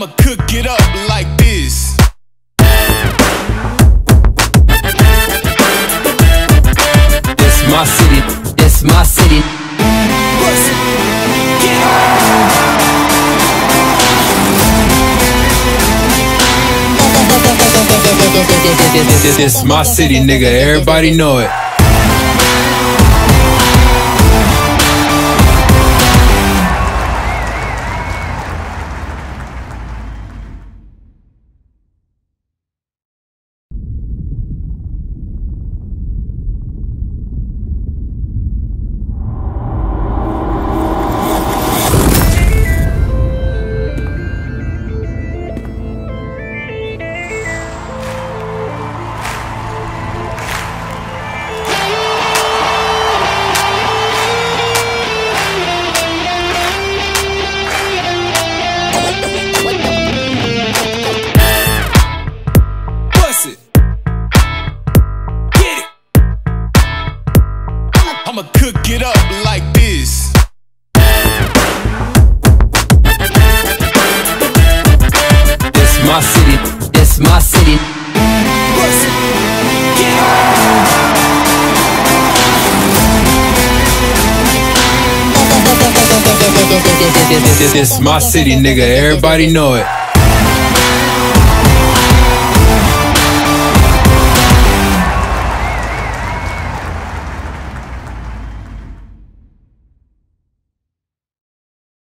I'ma cook it up like this. This my city, this my city. Bust it. Get it. This, this my city, nigga. Everybody know it. I'ma cook it up like this. This my city, this my city. Bust it. Get it. This, this my city, nigga. Everybody know it.